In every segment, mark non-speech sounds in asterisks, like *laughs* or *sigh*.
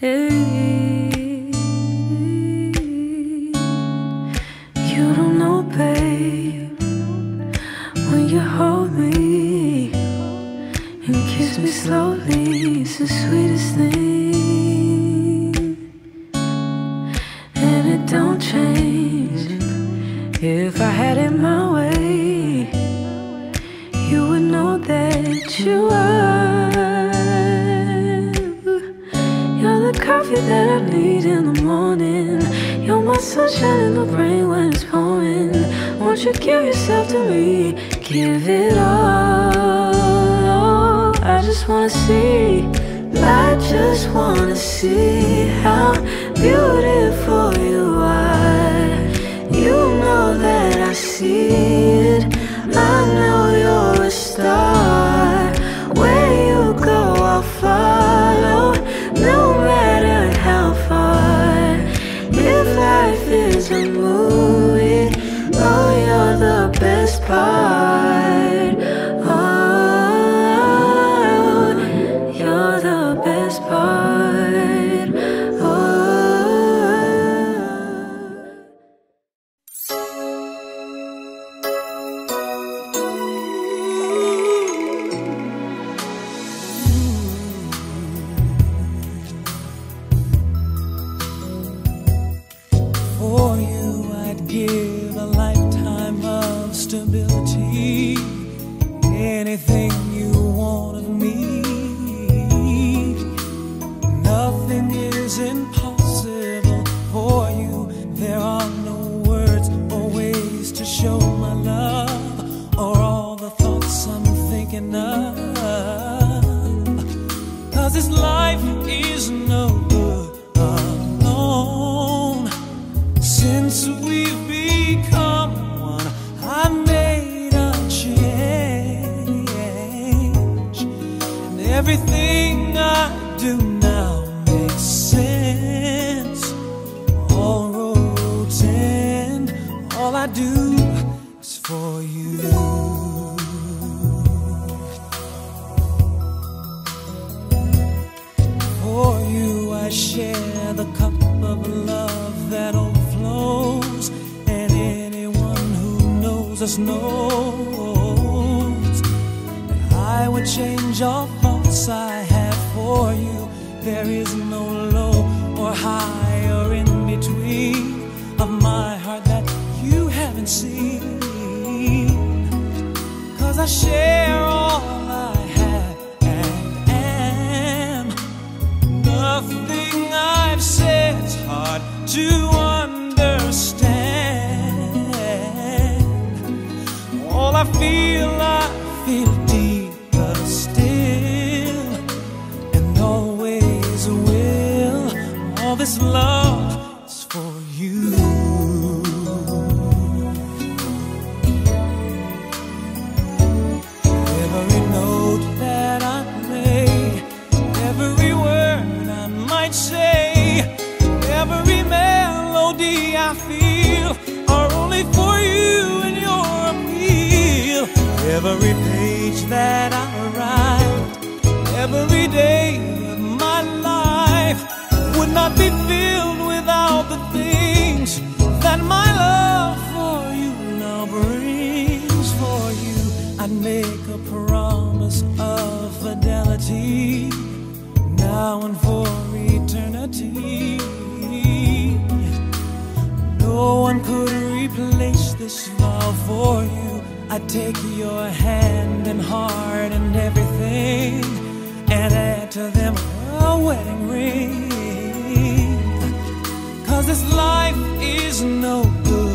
You for you. For you, I share the cup of love that overflows, and anyone who knows us knows that I would change all thoughts I have for you. There is no low or high or in between of my heart that you haven't seen. Share all I have and am. Nothing I've said's hard to Every page that I write, every day of my life would not be filled without the things that my love for you now brings for you. I'd make a promise of fidelity now and for eternity. No one could replace this love for you. I take your hand and heart and everything and add to them a wedding ring. Cause this life is no good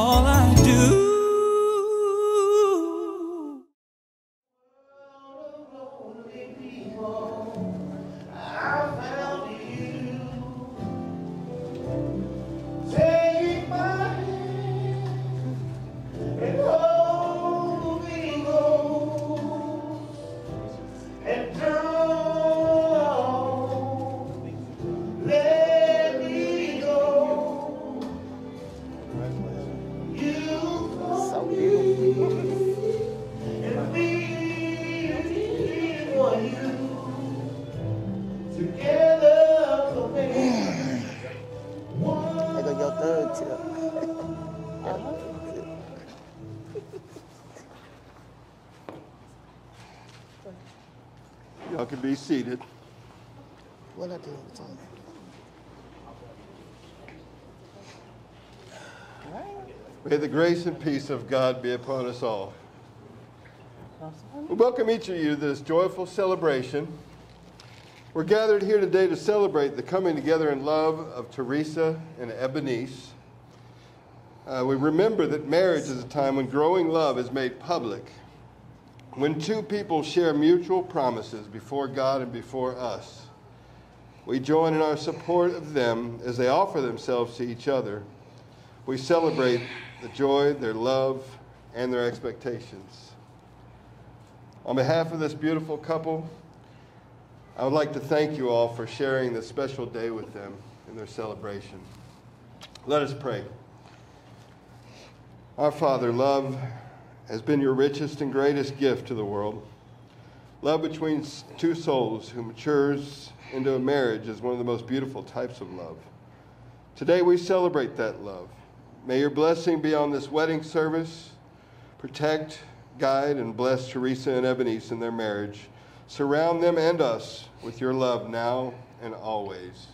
all grace and peace of God be upon us all. We welcome each of you to this joyful celebration. We're gathered here today to celebrate the coming together in love of Theresa and Eboniece. Uh, we remember that marriage is a time when growing love is made public, when two people share mutual promises before God and before us. We join in our support of them as they offer themselves to each other. We celebrate the joy, their love, and their expectations. On behalf of this beautiful couple, I would like to thank you all for sharing this special day with them in their celebration. Let us pray. Our Father, love has been your richest and greatest gift to the world. Love between two souls who matures into a marriage is one of the most beautiful types of love. Today we celebrate that love. May your blessing be on this wedding service. Protect, guide, and bless Theresa and Eboniece in their marriage. Surround them and us with your love now and always.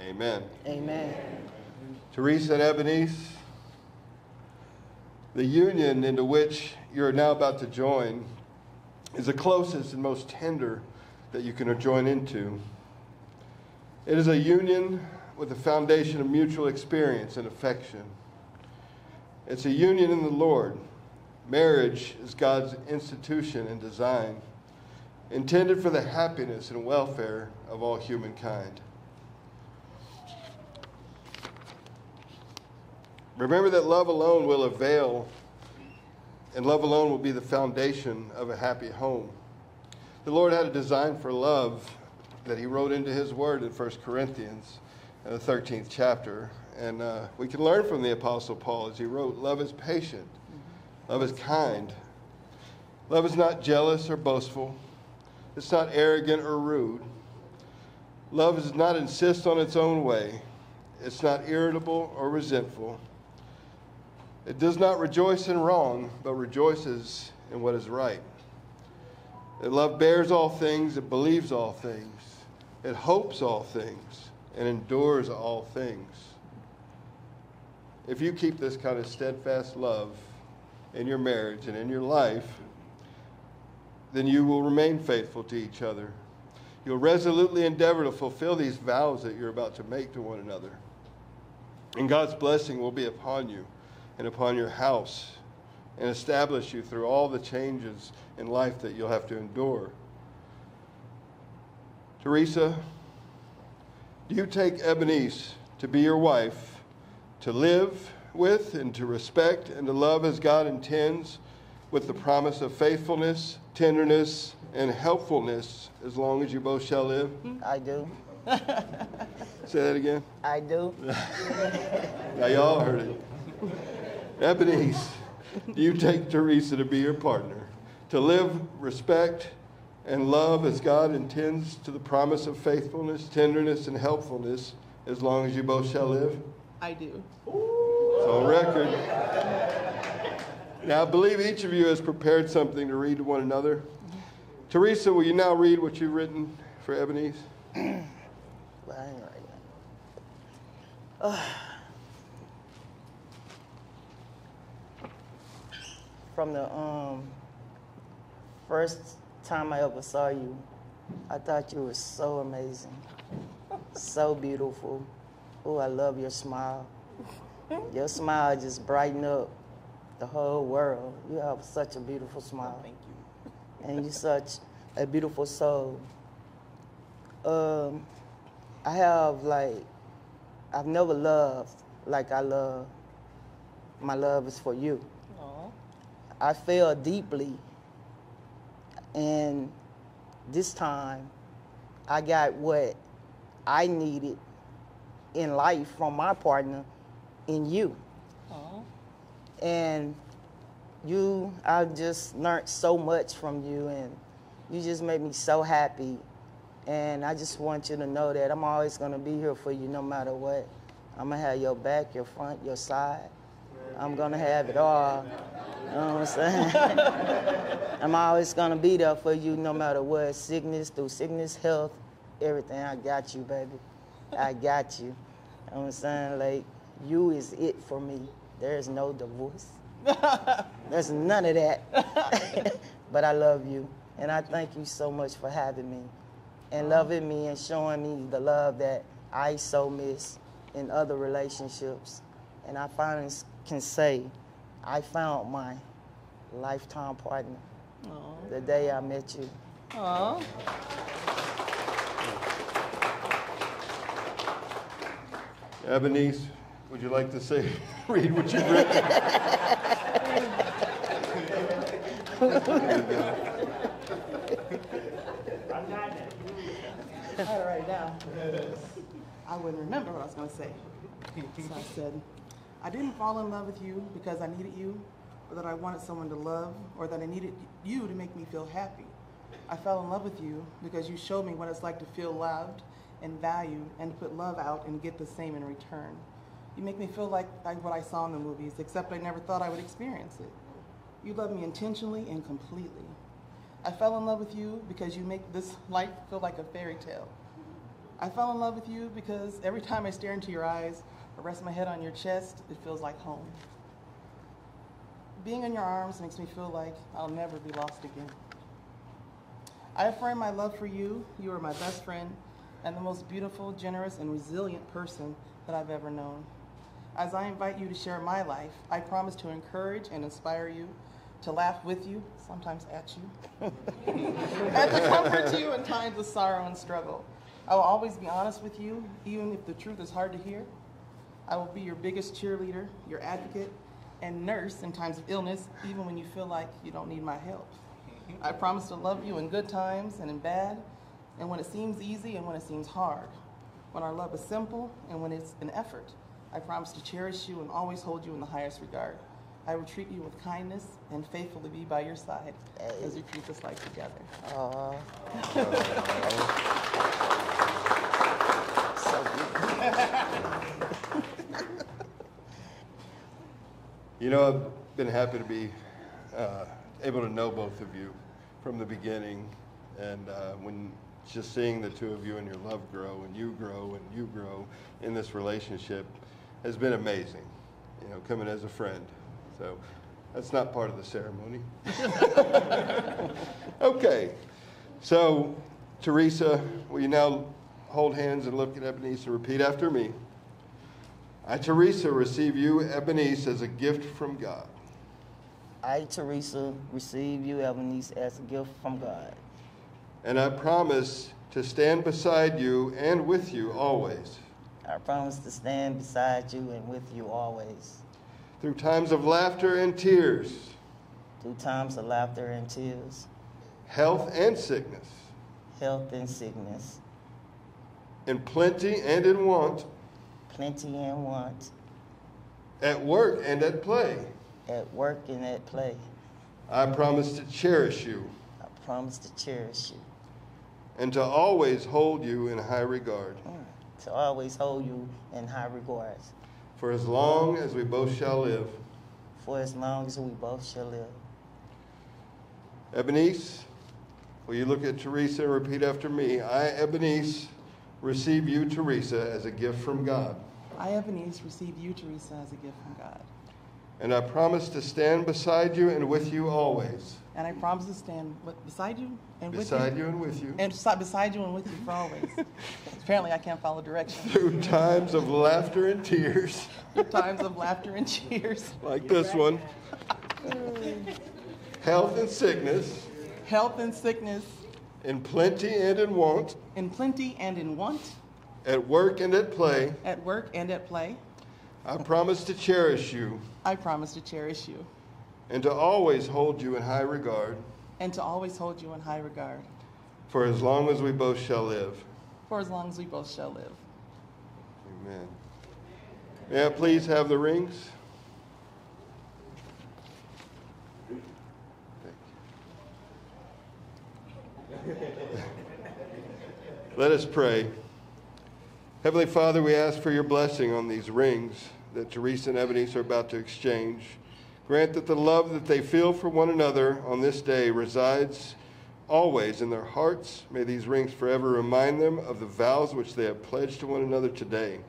Amen. Amen. Theresa and Eboniece, the union into which you're now about to join is the closest and most tender that you can join into. It is a union with a foundation of mutual experience and affection. It's a union in the Lord. Marriage is God's institution and design, intended for the happiness and welfare of all humankind. Remember that love alone will avail, and love alone will be the foundation of a happy home. The Lord had a design for love that He wrote into His Word in 1 Corinthians, in the 13th chapter. And uh, we can learn from the Apostle Paul as he wrote Love is patient, love is kind, love is not jealous or boastful, it's not arrogant or rude. Love does not insist on its own way, it's not irritable or resentful. It does not rejoice in wrong, but rejoices in what is right. It love bears all things, it believes all things, it hopes all things, and endures all things if you keep this kind of steadfast love in your marriage and in your life, then you will remain faithful to each other. You'll resolutely endeavor to fulfill these vows that you're about to make to one another. And God's blessing will be upon you and upon your house and establish you through all the changes in life that you'll have to endure. Theresa, do you take Eboniece to be your wife to live with and to respect and to love as God intends, with the promise of faithfulness, tenderness, and helpfulness as long as you both shall live? Hmm? I do. *laughs* Say that again. I do. *laughs* now, y'all heard it. Do you take Theresa to be your partner, to live, respect, and love as God intends to the promise of faithfulness, tenderness, and helpfulness as long as you both shall live? I do. It's on record. Now, I believe each of you has prepared something to read to one another. Theresa, will you now read what you've written for Eboniece? *clears throat* well, I ain't writing. Uh, from the um, first time I ever saw you, I thought you were so amazing, so beautiful. Oh, I love your smile. *laughs* your smile just brighten up the whole world. You have such a beautiful smile. Thank you. *laughs* and you're such a beautiful soul. Um, I have like, I've never loved like I love. My love is for you. Aww. I feel deeply, and this time, I got what I needed in life from my partner in you. Aww. And you, I just learned so much from you, and you just made me so happy. And I just want you to know that I'm always going to be here for you no matter what. I'm going to have your back, your front, your side. I'm gonna have it all. You know what I'm saying? *laughs* I'm always gonna be there for you no matter what. Sickness, through sickness, health, everything. I got you, baby. I got you. You know I'm saying? Like, you is it for me. There's no divorce. *laughs* There's none of that. *laughs* but I love you. And I thank you so much for having me and loving me and showing me the love that I so miss in other relationships. And I finally can say I found my lifetime partner the day I met you. Aw. Eboniece, would you like to say, *laughs* read what you've written? I had it right down. I wouldn't remember what I was going to say. So I said, I didn't fall in love with you because I needed you, or that I wanted someone to love, or that I needed you to make me feel happy. I fell in love with you because you showed me what it's like to feel loved and value and put love out and get the same in return. You make me feel like, like what I saw in the movies, except I never thought I would experience it. You love me intentionally and completely. I fell in love with you because you make this life feel like a fairy tale. I fell in love with you because every time I stare into your eyes or rest my head on your chest, it feels like home. Being in your arms makes me feel like I'll never be lost again. I affirm my love for you. You are my best friend and the most beautiful, generous, and resilient person that I've ever known. As I invite you to share my life, I promise to encourage and inspire you, to laugh with you, sometimes at you, *laughs* and to comfort you in times of sorrow and struggle. I will always be honest with you, even if the truth is hard to hear. I will be your biggest cheerleader, your advocate, and nurse in times of illness, even when you feel like you don't need my help. I promise to love you in good times and in bad, and when it seems easy and when it seems hard. When our love is simple and when it's an effort. I promise to cherish you and always hold you in the highest regard. I will treat you with kindness and faithfully be by your side as we treat this life together. *laughs* So. *laughs* You know, I've been happy to be uh, able to know both of you from the beginning, and uh, when just seeing the two of you and your love grow, and you grow, and you grow in this relationship has been amazing. You know, coming as a friend. So that's not part of the ceremony. *laughs* okay, so Theresa, will you now hold hands and look at Eboniece and repeat after me? I, Theresa, receive you, Eboniece, as a gift from God. I, Theresa, receive you, Eboniece, as a gift from God. And I promise to stand beside you and with you always, I promise to stand beside you and with you always, through times of laughter and tears, through times of laughter and tears, health and sickness, health and sickness, in plenty and in want, plenty and want, at work and at play. at work and at play. I promise to cherish you. I promise to cherish you, and to always hold you in high regard, mm, to always hold you in high regards, for as long as we both shall live. for as long as we both shall live. Eboniece, will you look at Theresa and repeat after me? I, Eboniece, receive you, Theresa, as a gift from God. I, Eboniece, receive you, Theresa, as a gift from God. And I promise to stand beside you and with you always. And I promise to stand with, beside you and with you. Beside you. you and with you. And si- beside you and with you for always. *laughs* Apparently, I can't follow directions. Through times of laughter and tears, Through Times of laughter and cheers, *laughs* like this one. Health and sickness, health and sickness, in plenty and in want, in plenty and in want, at work and at play. at work and at play. I promise to cherish you I promise to cherish you and to always hold you in high regard and to always hold you in high regard for as long as we both shall live. for as long as we both shall live. Amen. May I please have the rings? Thank you. *laughs* Let us pray. Heavenly Father, we ask for your blessing on these rings that Theresa and Ebony are about to exchange. Grant that the love that they feel for one another on this day resides always in their hearts. May these rings forever remind them of the vows which they have pledged to one another today.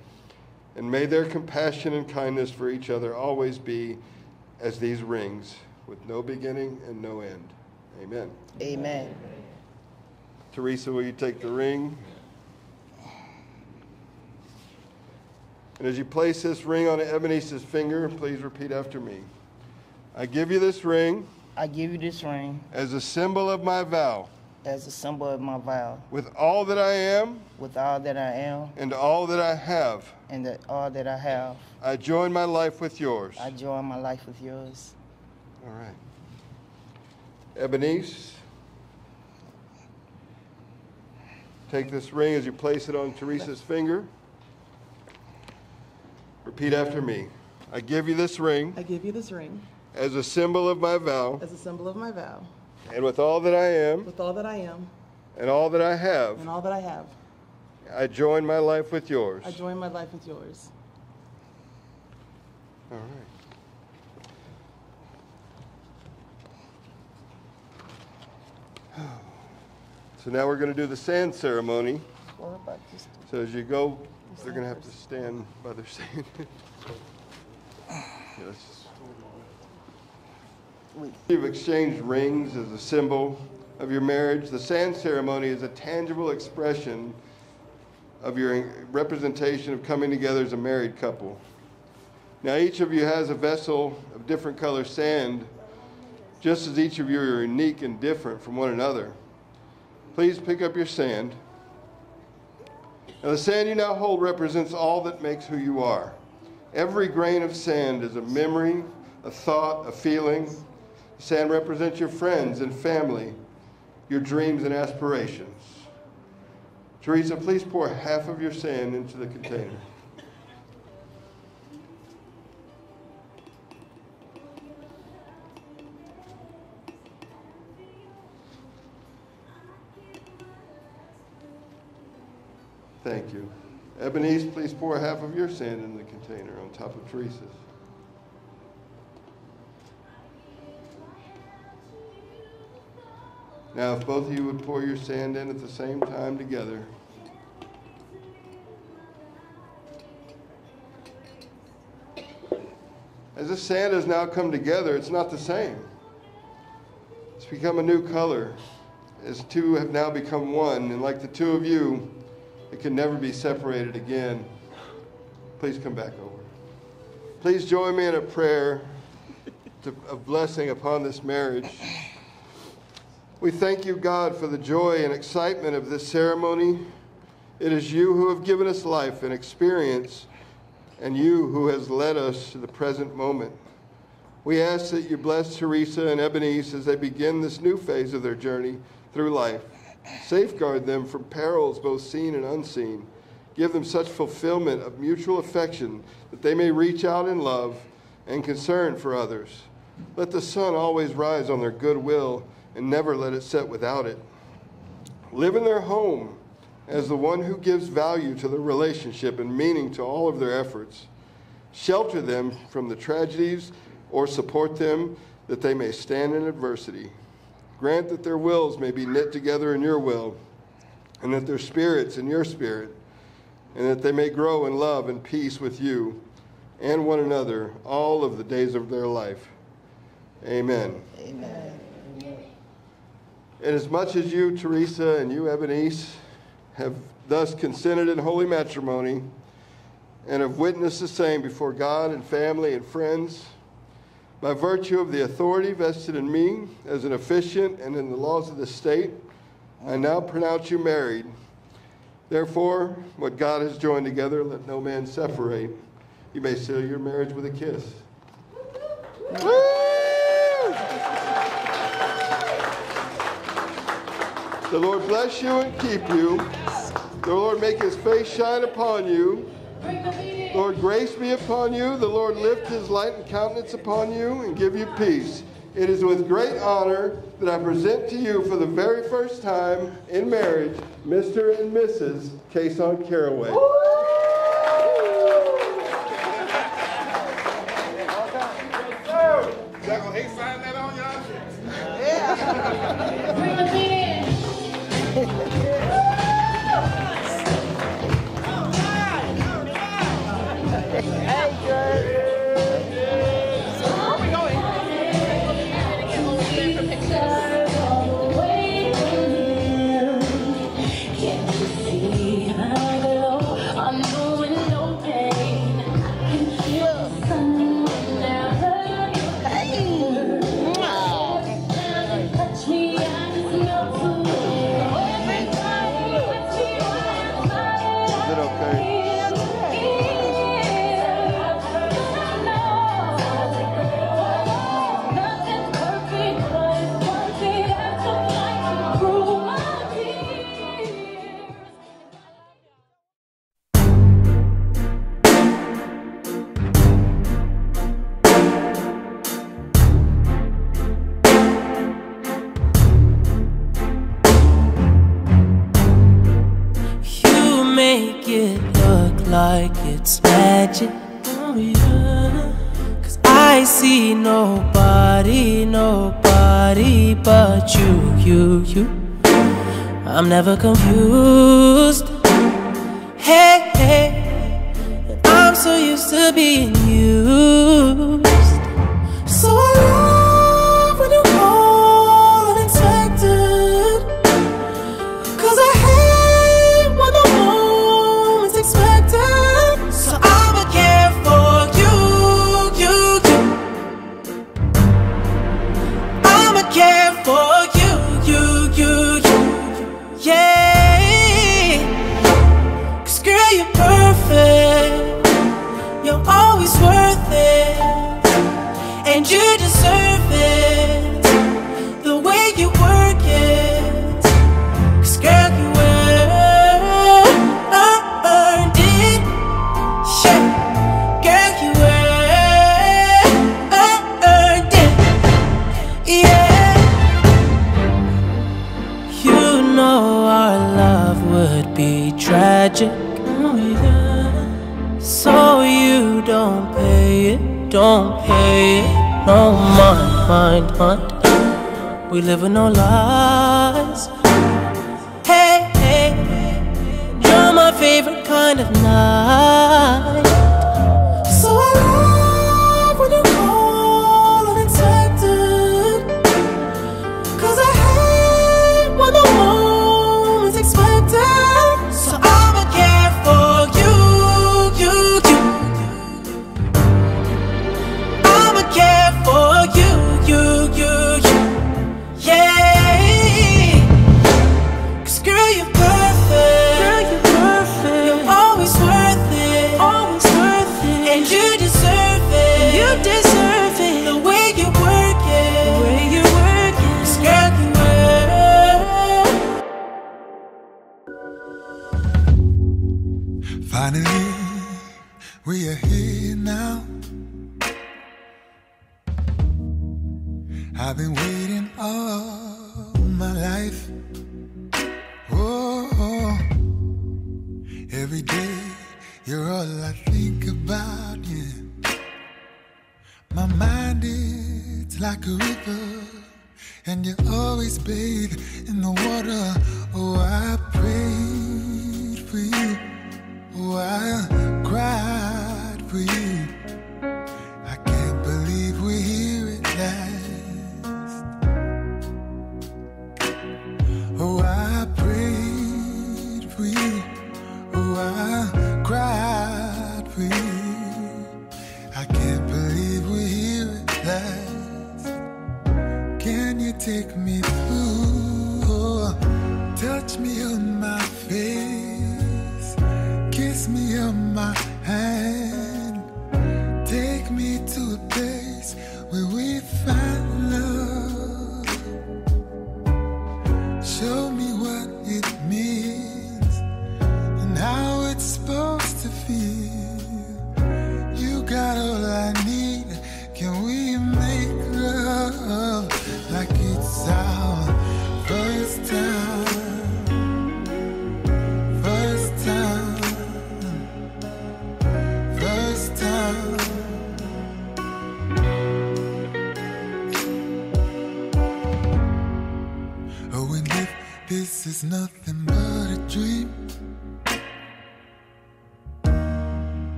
And may their compassion and kindness for each other always be as these rings, with no beginning and no end. Amen. Amen. Theresa, will you take the ring? And as you place this ring on Eboniece's finger, please repeat after me. I give you this ring I give you this ring as a symbol of my vow, as a symbol of my vow, with all that I am with all that I am and all that I have. and that all that I have. I join my life with yours. I join my life with yours. All right. Eboniece, take this ring as you place it on Theresa's finger. Repeat after me. I give you this ring I give you this ring as a symbol of my vow, as a symbol of my vow, and with all that I am with all that I am and all that I have, and all that I have. I join my life with yours. I join my life with yours. All right. *sighs* So now we're going to do the sand ceremony. What about? So as you go, they're going to have to stand by their *laughs* sand. Yeah, let's just... You've exchanged rings as a symbol of your marriage. The sand ceremony is a tangible expression of your representation of coming together as a married couple. Now, each of you has a vessel of different color sand, just as each of you are unique and different from one another. Please pick up your sand. Now, the sand you now hold represents all that makes who you are. Every grain of sand is a memory, a thought, a feeling. Sand represents your friends and family, your dreams and aspirations. Theresa, please pour half of your sand into the container. Thank you. Eboniece, please pour half of your sand in the container on top of Theresa's. Now, if both of you would pour your sand in at the same time together. As the sand has now come together, it's not the same. It's become a new color. As two have now become one, and like the two of you, it can never be separated again. Please come back over. Please join me in a prayer to, blessing upon this marriage. We thank you, God, for the joy and excitement of this ceremony. It is you who have given us life and experience, and you who has led us to the present moment. We ask that you bless Theresa and Eboniece as they begin this new phase of their journey through life. Safeguard them from perils both seen and unseen. Give them such fulfillment of mutual affection that they may reach out in love and concern for others. Let the sun always rise on their goodwill and never let it set without it. Live in their home as the one who gives value to the relationship and meaning to all of their efforts. Shelter them from the tragedies or support them that they may stand in adversity. Grant that their wills may be knit together in your will, and that their spirits in your spirit, and that they may grow in love and peace with you and one another all of the days of their life. Amen. Amen. Inasmuch as much as you, Theresa, and you, Eboniece, have thus consented in holy matrimony and have witnessed the same before God and family and friends, by virtue of the authority vested in me as an officiant and in the laws of the state, I now pronounce you married. Therefore, what God has joined together, let no man separate. You may seal your marriage with a kiss. The Lord bless you and keep you. The Lord make his face shine upon you. Lord, grace be upon you. The Lord lift his light and countenance upon you and give you peace. It is with great honor that I present to you for the very first time in marriage Mr. and Mrs. Kason Caraway. never confused. hunt. We with no lies. Hey, hey, you're my favorite kind of night.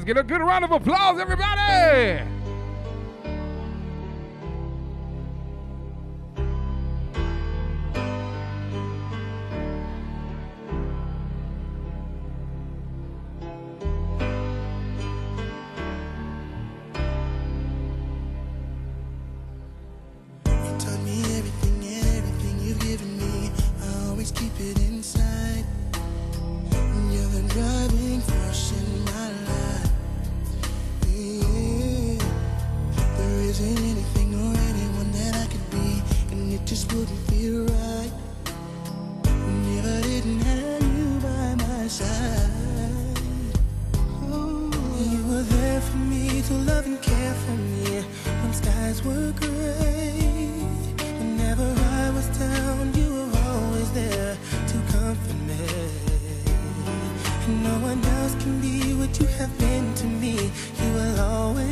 Let's get a good round of applause, everybody.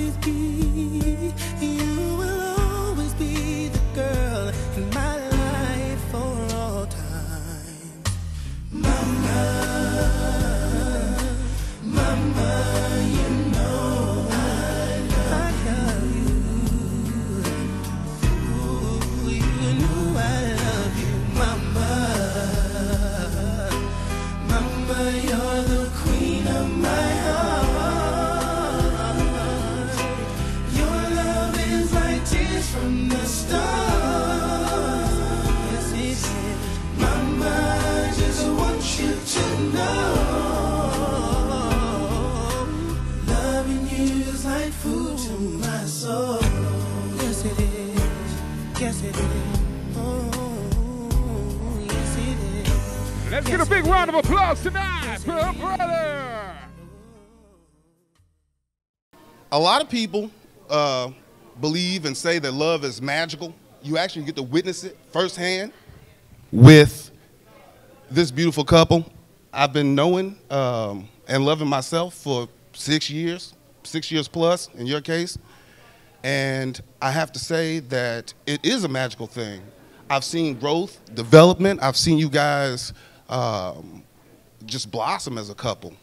Always be, a lot of people uh, believe and say that love is magical. You actually get to witness it firsthand with this beautiful couple. I've been knowing um, and loving myself for six years, six years plus in your case. And I have to say that it is a magical thing. I've seen growth, development. I've seen you guys um, just blossom as a couple.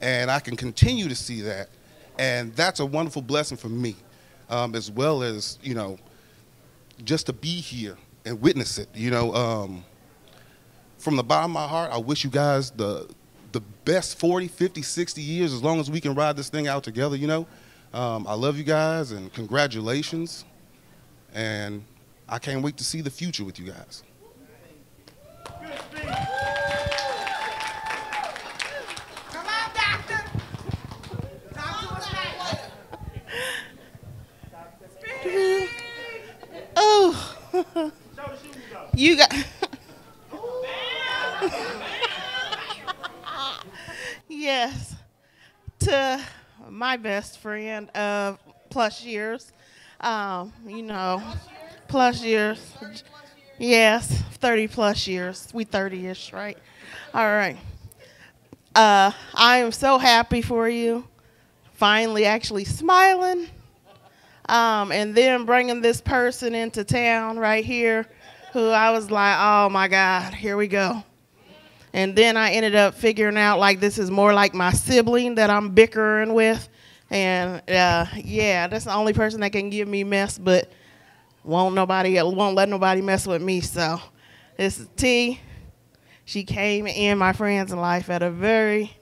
And I can continue to see that. And that's a wonderful blessing for me, um, as well as, you know, just to be here and witness it. You know, um, from the bottom of my heart, I wish you guys the, the best 40, 50, 60 years as long as we can ride this thing out together, you know. Um, I love you guys and congratulations. And I can't wait to see the future with you guys. Oh, you got. *laughs* yes, to my best friend of plus years. Um, you know, plus years. Yes, 30 plus years. We 30 ish, right? All right. Uh, I am so happy for you. Finally, actually smiling. Um, and then bringing this person into town right here who I was like, oh my God, here we go. And then I ended up figuring out like this is more like my sibling that I'm bickering with. And uh, yeah, that's the only person that can give me mess, but won't nobody won't let nobody mess with me. So this is T. She came in my friend's life at a very,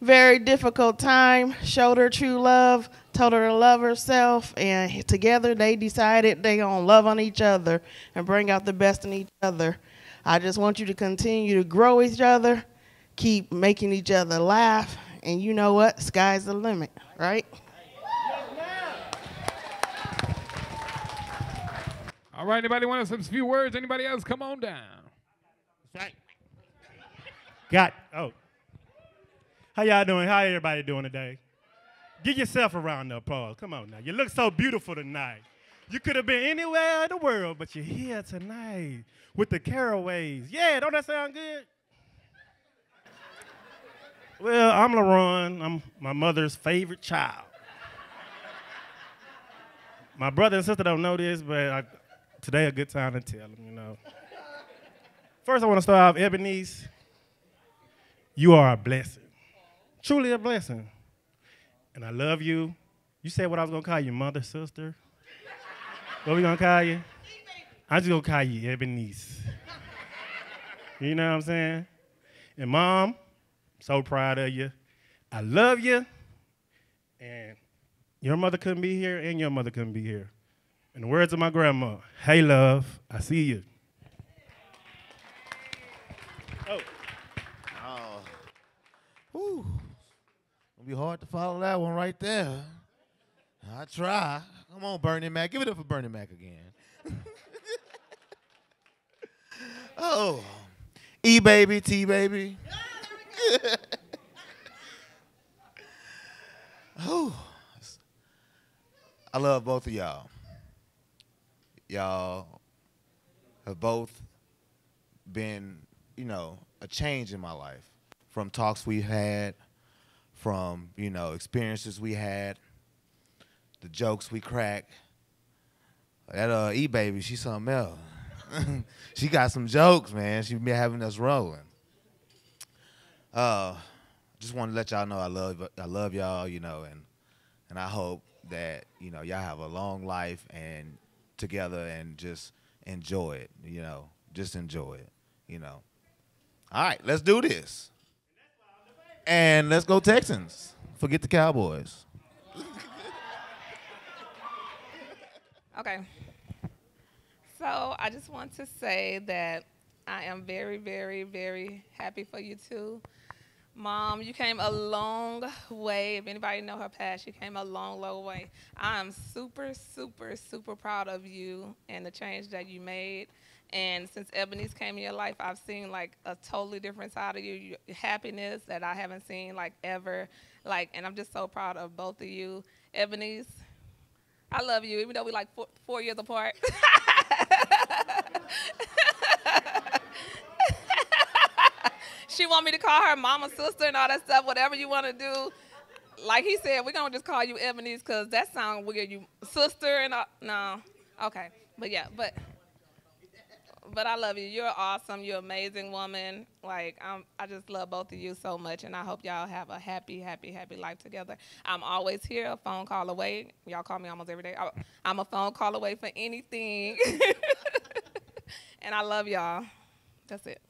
very difficult time. Showed her true love, told her to love herself, and together they decided they gonna love on each other and bring out the best in each other. I just want you to continue to grow each other, keep making each other laugh, and you know what? Sky's the limit, right? All right, anybody want some few words? Anybody else? Come on down. Got oh. How y'all doing? How everybody doing today? Give yourself a round of applause. Come on now. You look so beautiful tonight. You could have been anywhere in the world, but you're here tonight with the Caraways. Yeah, don't that sound good? Well, I'm LaRon. I'm my mother's favorite child. My brother and sister don't know this, but I, today a good time to tell them, you know. First, I want to start off, Eboniece. You are a blessing, truly a blessing. And I love you. You said what I was gonna call you, mother, sister. What we gonna call you? I'm just gonna call you Eboniece. You know what I'm saying? And mom, so proud of you. I love you. And your mother couldn't be here, and your mother couldn't be here. In the words of my grandma, hey love, I see you. Be hard to follow that one right there. I try. Come on, Bernie Mac. Give it up for Bernie Mac again. *laughs* oh. E baby, T baby. *laughs* oh. I love both of y'all. Y'all have both been, you know, a change in my life from talks we had, from, you know, experiences we had, the jokes we crack. That uh E baby, she's something else. *laughs* she got some jokes, man. She been having us rolling. Uh just want to let y'all know I love I love y'all, you know, and and I hope that, you know, y'all have a long life and together and just enjoy it, you know. Just enjoy it, you know. All right, let's do this. And let's go Texans. Forget the Cowboys. Okay. So I just want to say that I am very, very, very happy for you too. Mom, you came a long way. If anybody know her past, you came a long, long way. I am super, super, super proud of you and the change that you made. And since Eboniece came in your life, I've seen like a totally different side of you, your happiness that I haven't seen like ever. Like, and I'm just so proud of both of you. Eboniece, I love you, even though we like four, four years apart. *laughs* she want me to call her mama, sister, and all that stuff. Whatever you want to do. Like he said, we're gonna just call you Eboniece because that sounds weird. You sister and all, no, okay, but yeah, but but I love you. You're awesome. You're amazing woman. Like I'm, I just love both of you so much, and I hope y'all have a happy, happy, happy life together. I'm always here, a phone call away. Y'all call me almost every day. I'm a phone call away for anything, *laughs* and I love y'all. That's it.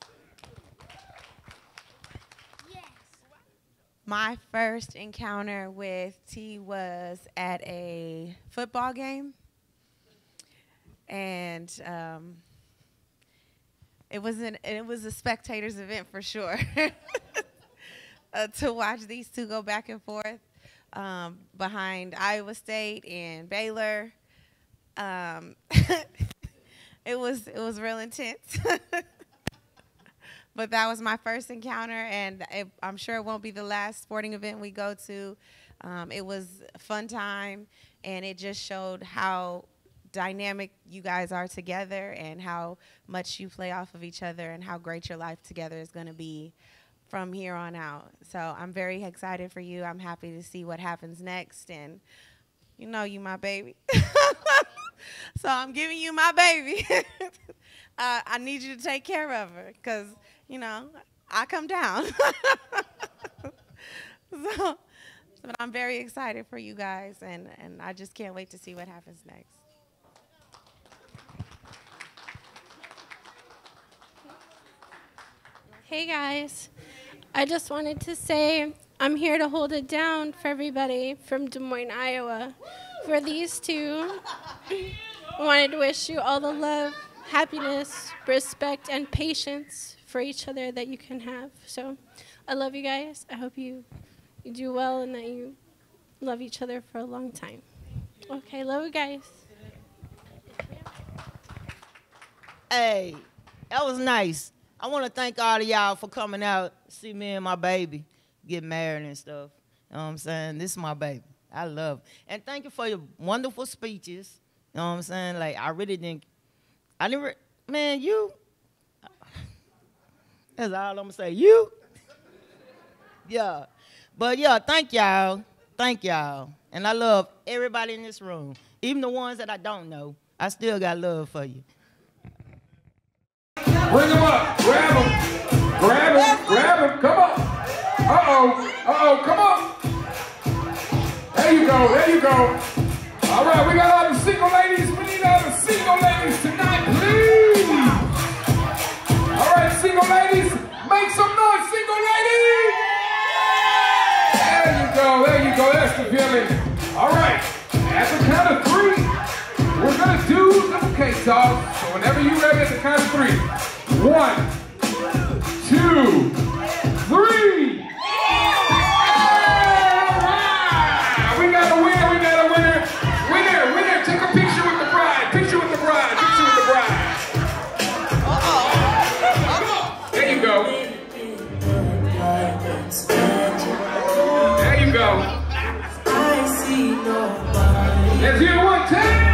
Yes. My first encounter with T was at a football game. And um, it was an it was a spectators event for sure. *laughs* uh, to watch these two go back and forth um, behind Iowa State and Baylor. Um, *laughs* it was it was real intense. *laughs* but that was my first encounter, and it, I'm sure it won't be the last sporting event we go to. Um, it was a fun time, and it just showed how dynamic you guys are together and how much you play off of each other and how great your life together is going to be from here on out. So I'm very excited for you. I'm happy to see what happens next, and you know you my baby. *laughs* so I'm giving you my baby. *laughs* uh, I need you to take care of her because you know I come down. *laughs* so, but I'm very excited for you guys, and and I just can't wait to see what happens next. Hey guys, I just wanted to say I'm here to hold it down for everybody from Des Moines, Iowa. For these two, I *laughs* wanted to wish you all the love, happiness, respect, and patience for each other that you can have. So I love you guys. I hope you, you do well and that you love each other for a long time. Okay, love you guys. Hey, that was nice. I want to thank all of y'all for coming out, see me and my baby get married and stuff. You know what I'm saying? This is my baby. I love. And thank you for your wonderful speeches. You know what I'm saying? Like I really didn't I never man, you That's all I'm gonna say. You Yeah. But yeah, thank y'all. Thank y'all. And I love everybody in this room. Even the ones that I don't know. I still got love for you. Bring him up. Grab him. Grab him. Grab him. Come on. Uh-oh. Uh-oh. Come on. There you go. There you go. All right. We got all the single ladies. We need all the single ladies tonight, please. All right, single ladies. Make some noise, single ladies. There you go. There you go. That's the feeling. All right. At the count of three, we're to do the cake toss. So whenever you're ready at the count of three. One, two, three. Alright, We got a winner, we got a winner. Winner, winner, take a picture with the bride. Picture with the bride, picture with the bride. There you go. There you go. Let's hear one time.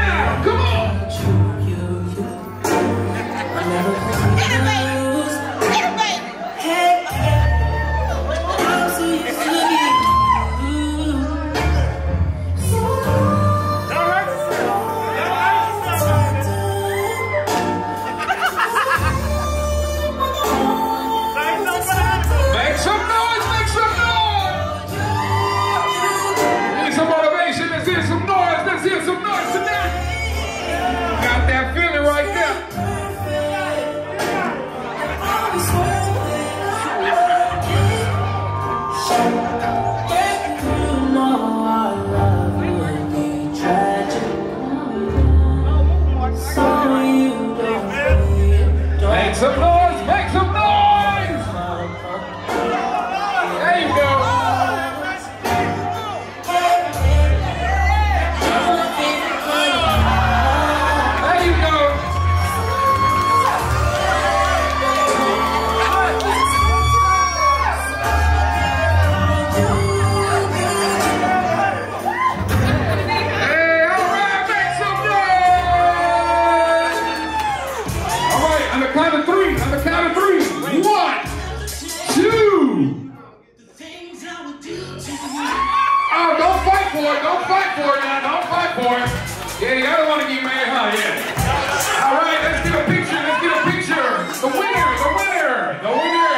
For it. Don't fight for it now. Don't fight for it. Yeah, the other one to get mad, huh? Yeah. All right, let's get a picture. Let's get a picture. The winner, the winner, the winner.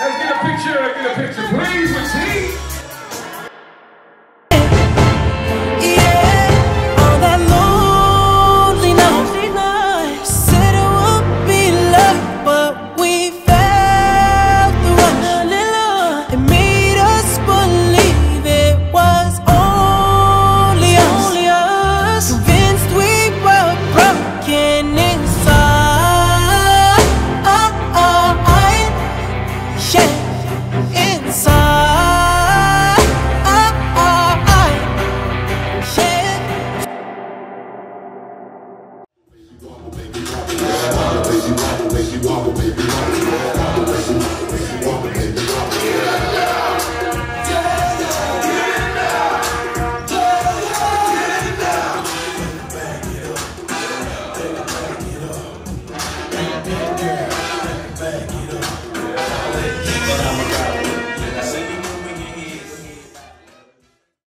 Let's get a picture. Let's get a picture, please, with